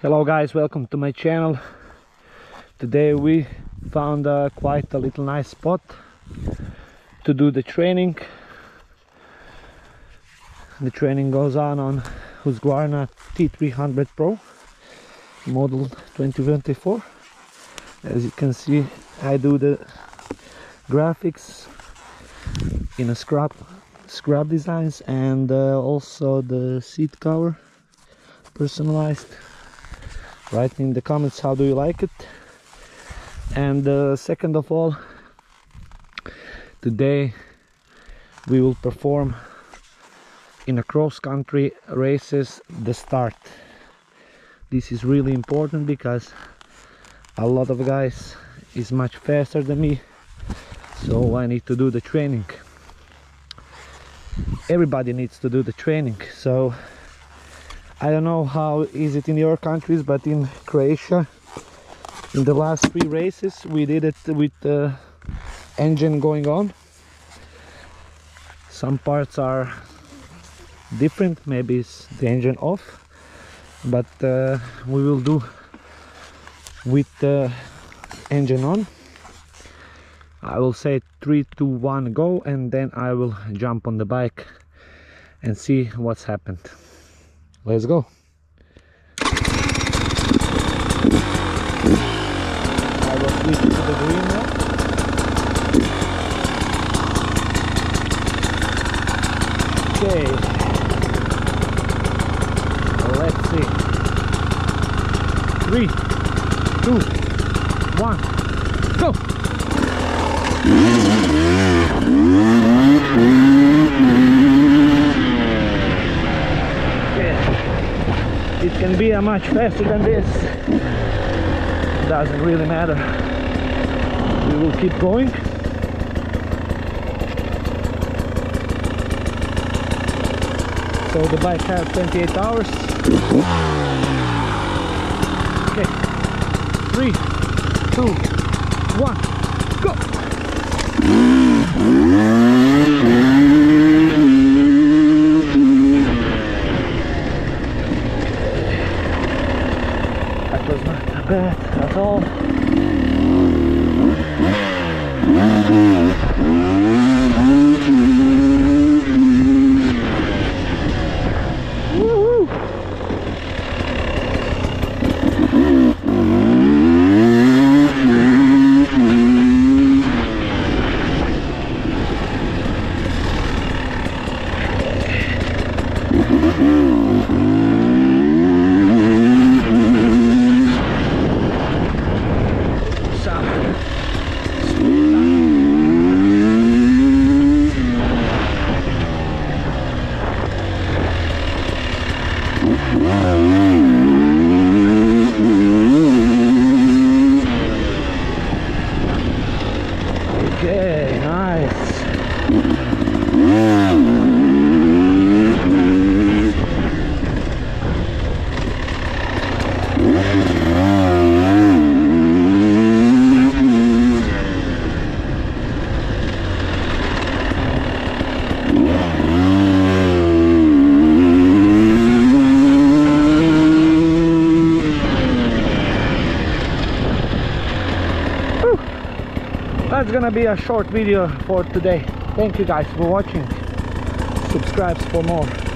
hello guys. Welcome to my channel. Today we found uh, quite a little nice spot to do the training. The training goes on on Husqvarna T300 Pro model 2024 as you can see I do the graphics in a scrap scrap designs and uh, also the seat cover personalized write in the comments how do you like it. And uh, second of all today we will perform in a cross country races the start. This is really important because a lot of guys is much faster than me so I need to do the training. Everybody needs to do the training so I don't know how is it in your countries but in Croatia in the last three races we did it with the engine going on. Some parts are different maybe it's the engine off but uh, we will do with the engine on. I will say 3 2 1 go and then I will jump on the bike and see what's happened let's go. I will to the green now okay. Let's see. Three two one go it can be a much faster than this. Doesn't really matter. We will keep going. So the bike has 28 hours. Okay. Three two one was not bad at all. Woohoo! Some Okay, nice. That's gonna be a short video for today. Thank you guys for watching. Subscribe for more.